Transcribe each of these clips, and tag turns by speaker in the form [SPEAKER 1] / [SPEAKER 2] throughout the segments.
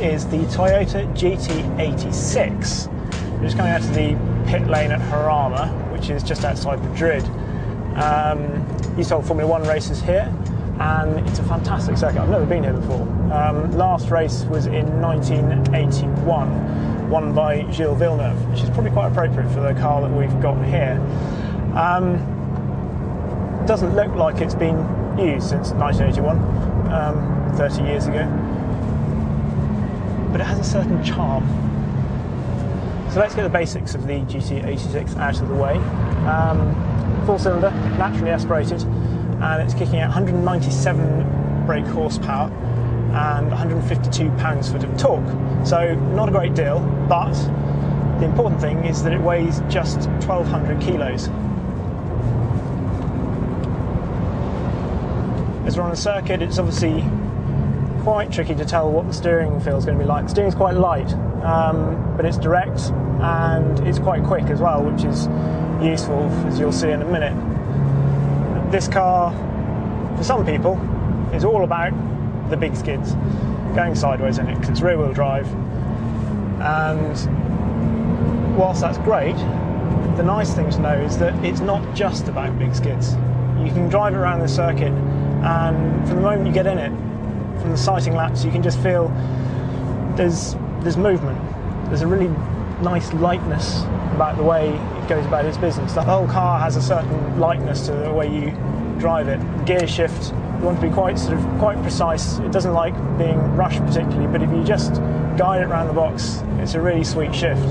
[SPEAKER 1] Is the Toyota GT86. We're just coming out to the pit lane at Jarama, which is just outside Madrid. Um, used to Formula One races here, and it's a fantastic circuit. I've never been here before. Um, last race was in 1981, won by Gilles Villeneuve, which is probably quite appropriate for the car that we've got here. Um, doesn't look like it's been used since 1981, um, 30 years ago, but it has a certain charm. So let's get the basics of the GT86 out of the way. Um, four cylinder, naturally aspirated, and it's kicking out 197 brake horsepower and 152 pounds foot of torque. So not a great deal, but the important thing is that it weighs just 1200 kilos. As we're on a circuit, it's obviously quite tricky to tell what the steering feel is going to be like. The steering's quite light, um, but it's direct and it's quite quick as well, which is useful as you'll see in a minute. This car, for some people, is all about the big skids, going sideways in it because it's rear wheel drive. And whilst that's great, the nice thing to know is that it's not just about big skids. You can drive around the circuit, and from the moment you get in it, from the sighting laps, you can just feel there's there's movement. There's a really nice lightness about the way it goes about its business. The whole car has a certain lightness to the way you drive it. Gear shift, you want to be quite sort of quite precise. It doesn't like being rushed particularly, but if you just guide it around the box, it's a really sweet shift.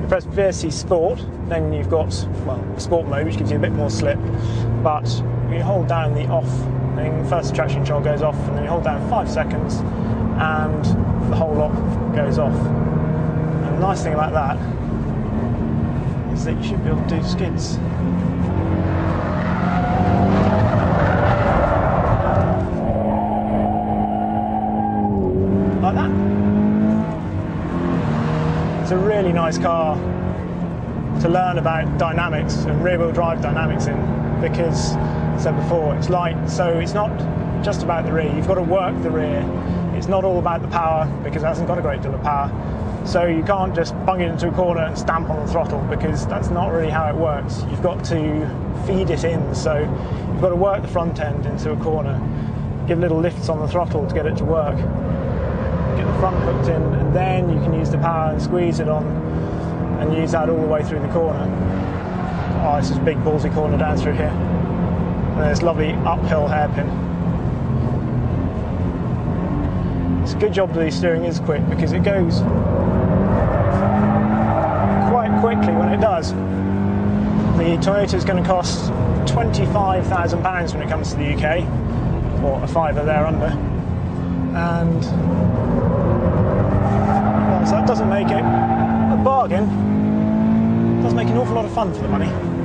[SPEAKER 1] You press VSC Sport, then you've got well Sport mode, which gives you a bit more slip, but you hold down the off thing, first traction control goes off, and then you hold down five seconds, and the whole lot goes off. And the nice thing about that is that you should be able to do skids. Like that. It's a really nice car to learn about dynamics and rear wheel drive dynamics in because, said before, it's light, so it's not just about the rear. You've got to work the rear. It's not all about the power because it hasn't got a great deal of power. So you can't just bung it into a corner and stamp on the throttle because that's not really how it works. You've got to feed it in. So you've got to work the front end into a corner, give little lifts on the throttle to get it to work, get the front hooked in, and then you can use the power and squeeze it on and use that all the way through the corner. Oh, this is a big ballsy corner down through here. Uh, and there's lovely uphill hairpin. It's a good job the steering is quick because it goes quite quickly when it does. The Toyota is going to cost £25,000 when it comes to the UK, or a fiver there under. And so that doesn't make it a bargain, it does make an awful lot of fun for the money.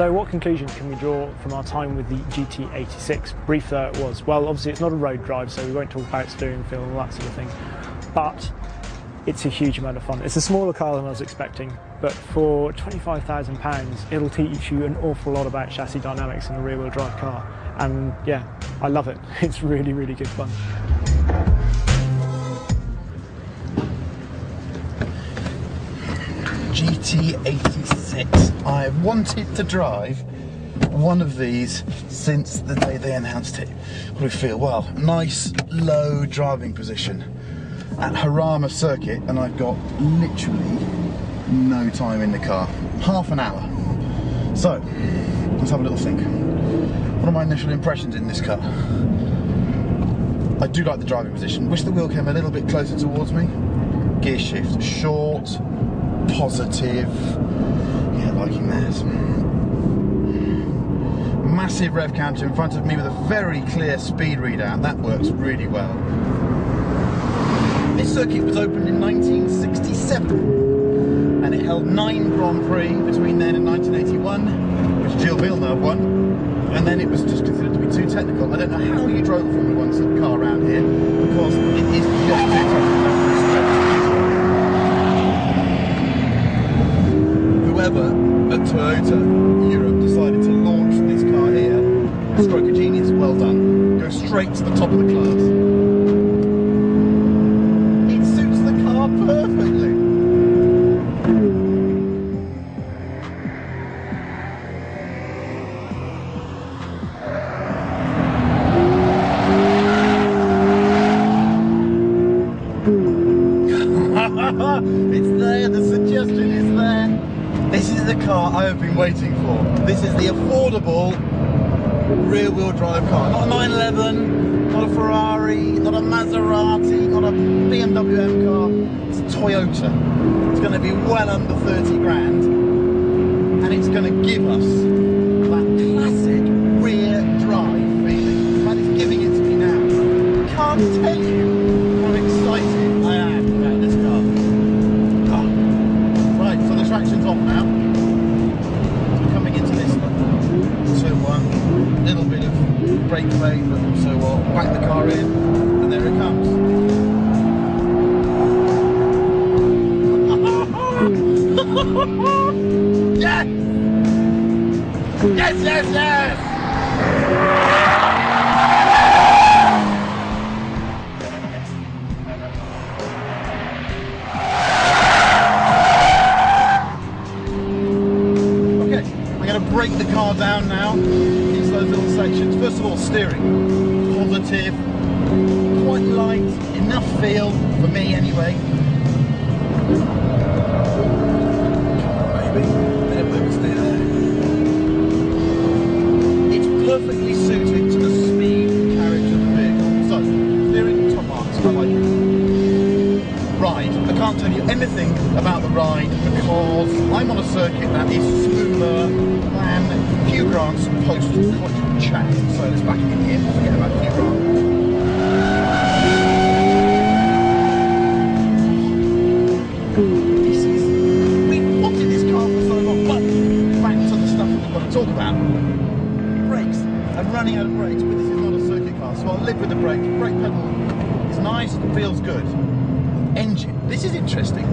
[SPEAKER 1] So, what conclusions can we draw from our time with the GT86? Brief though it was. Well, obviously, it's not a road drive, so we won't talk about steering feel and all that sort of thing. But it's a huge amount of fun. It's a smaller car than I was expecting, but for £25,000, it'll teach you an awful lot about chassis dynamics in a rear wheel drive car. And yeah, I love it. It's really, really good fun.
[SPEAKER 2] GT86. I've wanted to drive one of these since the day they announced it. What do we feel? Well, nice low driving position at Jarama Circuit, and I've got literally no time in the car. Half an hour. So, let's have a little think. What are my initial impressions in this car? I do like the driving position. Wish the wheel came a little bit closer towards me. Gear shift, short, positive. Yeah, liking that. Massive rev counter in front of me with a very clear speed readout. That works really well. This circuit was opened in 1967 and it held nine Grand Prix between then and 1981, which Gilles Villeneuve won. And then it was just considered to be too technical. I don't know how you drove a Formula One car around here because it is just too technical. clever Toyota Europe decided to launch this car here. A stroke of genius, well done. Go straight to the top of the class. Waiting for. This is the affordable rear wheel drive car. Not a 911, not a Ferrari, not a Maserati, not a BMW M car. It's a Toyota. It's going to be well under 30 grand. And it's going to give us yes! Yes, yes, yes! Okay, I'm going to break the car down now into those little sections. First of all, steering. Positive, quite light, enough feel for me anyway. This is. We've wanted this car for so long, but back to the stuff we've got to talk about. Brakes. I'm running out of brakes, but this is not a circuit car, so I'll live with the brake. Brake pedal is nice, feels good engine. This is interesting.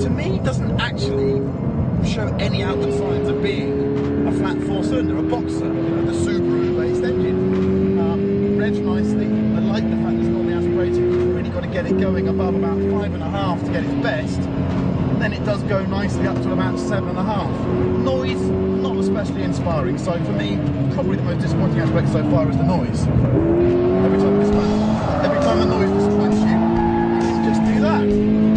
[SPEAKER 2] To me, it doesn't actually show any outward signs of being a flat four-cylinder, a boxer, you know, the Subaru-based engine. Um, revs nicely. I like the fact that it's normally aspirated. You've really got to get it going above about five and a half to get its best. Then it does go nicely up to about seven and a half. Noise, not especially inspiring. So for me, probably the most disappointing aspect so far is the noise. Every time one, every time the noise disappoints you, you can just do that.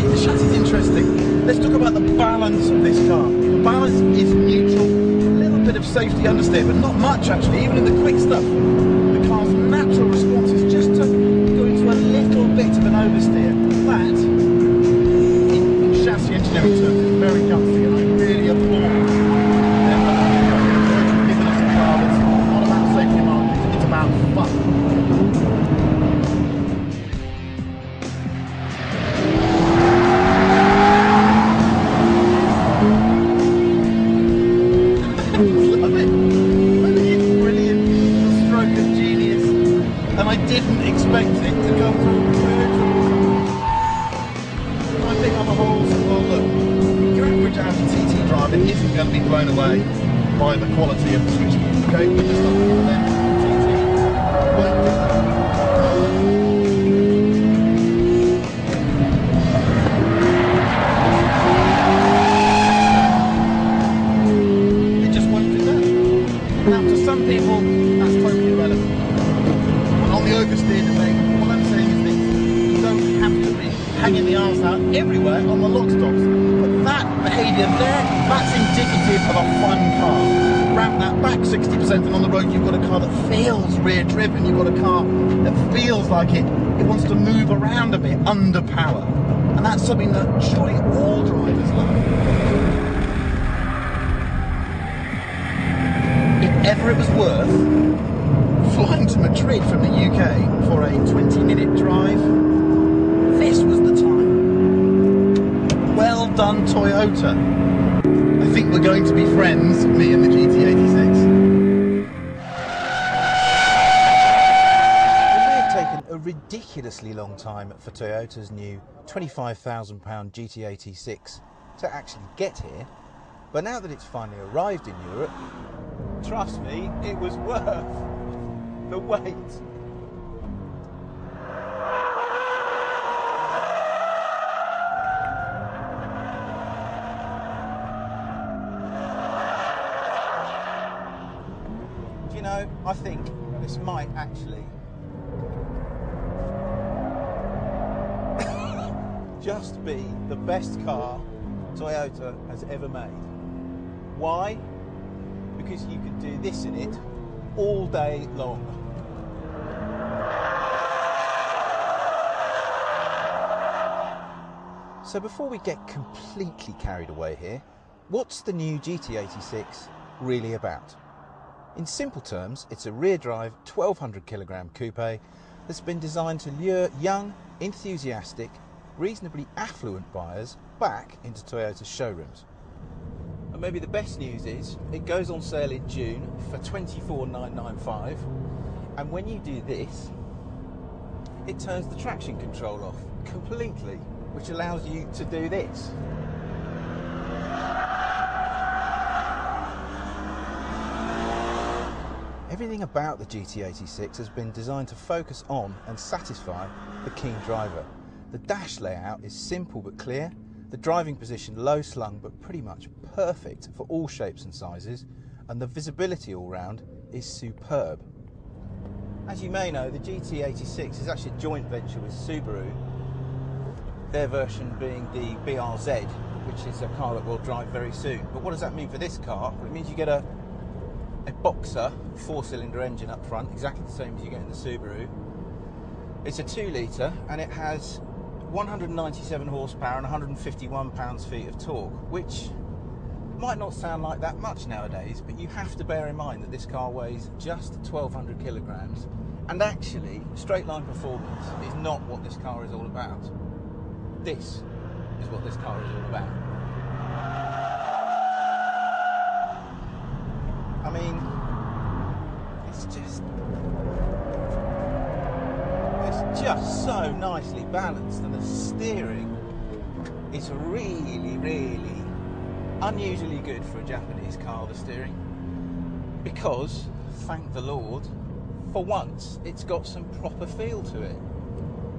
[SPEAKER 2] The chassis is interesting. Let's talk about the balance of this car. The balance is neutral, safety understeer, but not much actually, even in the quick stuff. The car's natural response is just to go into a little bit of an oversteer. That, in, chassis engineering terms, is very gutsy, around a under power. And that's something that surely all drivers love. if ever it was worth flying to Madrid from the UK for a 20 minute drive, this was the time. Well done, Toyota. I think we're going to be friends, me and the GT86.
[SPEAKER 3] A ridiculously long time for Toyota's new £25,000 GT86 to actually get here, but now that it's finally arrived in Europe, trust me, it was worth the wait. You know, I think this might actually just be the best car Toyota has ever made. Why? Because you can do this in it all day long. So before we get completely carried away here, what's the new GT86 really about? In simple terms, it's a rear drive 1200 kilogram coupe that's been designed to lure young, enthusiastic, reasonably affluent buyers back into Toyota's showrooms. And maybe the best news is it goes on sale in June for 24995 and when you do this it turns the traction control off completely which allows you to do this. Everything about the GT86 has been designed to focus on and satisfy the keen driver. The dash layout is simple but clear, the driving position low slung but pretty much perfect for all shapes and sizes, and the visibility all round is superb. As you may know, the GT86 is actually a joint venture with Subaru, their version being the BRZ, which is a car that will drive very soon. But what does that mean for this car? Well, it means you get a a Boxer four cylinder engine up front, exactly the same as you get in the Subaru. It's a 2 litre and it has 197 horsepower and 151 pounds feet of torque, which might not sound like that much nowadays, but you have to bear in mind that this car weighs just 1200 kilograms. And actually, straight line performance is not what this car is all about. This is what this car is all about. I mean, it's just. So nicely balanced, and the steering is really, really unusually good for a Japanese car, the steering. Because, thank the Lord, for once it's got some proper feel to it.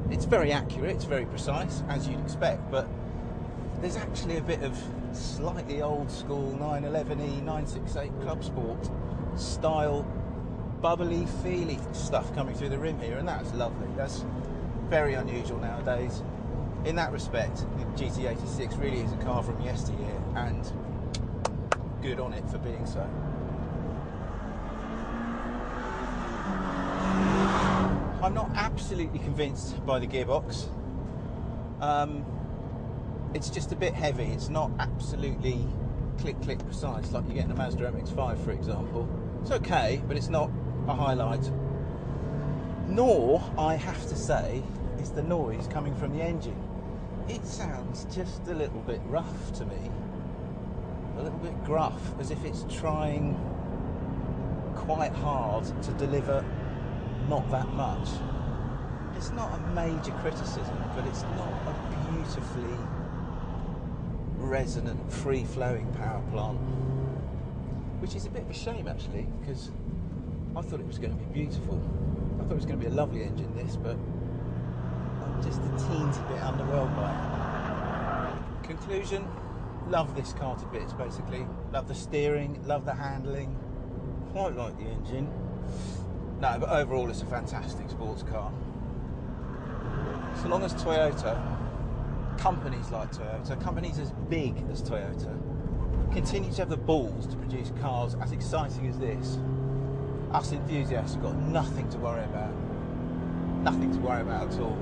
[SPEAKER 3] It's very accurate, it's very precise, as you'd expect, but there's actually a bit of slightly old school 911E 968 Club Sport style bubbly feely stuff coming through the rim here and that's lovely that's very unusual nowadays in that respect the GT86 really is a car from yesteryear and good on it for being so I'm not absolutely convinced by the gearbox um, it's just a bit heavy. It's not absolutely click click precise like you get in a Mazda MX-5, for example. It's okay, but it's not a highlight. Nor, I have to say, is the noise coming from the engine. It sounds just a little bit rough to me. A little bit gruff, as if it's trying quite hard to deliver not that much. It's not a major criticism, but it's not a beautifully resonant, free flowing power plant. Which is a bit of a shame actually, because I thought it was going to be beautiful. I thought it was going to be a lovely engine, this, but just a teensy bit underwhelmed by it. Conclusion love this car to bits basically. Love the steering, love the handling, quite like the engine. No, but overall it's a fantastic sports car. So long as Toyota companies like Toyota, companies as big as Toyota, continue to have the balls to produce cars as exciting as this, us enthusiasts have got nothing to worry about. Nothing to worry about at all.